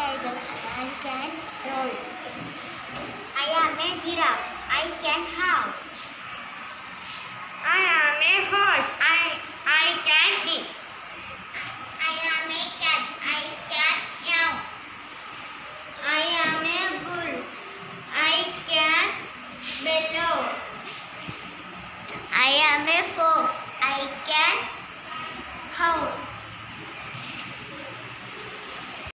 tiger and can roll. I am a giraffe. I can howl. I am a horse. I I can eat. I am a cat. I can meow. I am a bull. I can bellow. I am a fox.